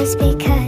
because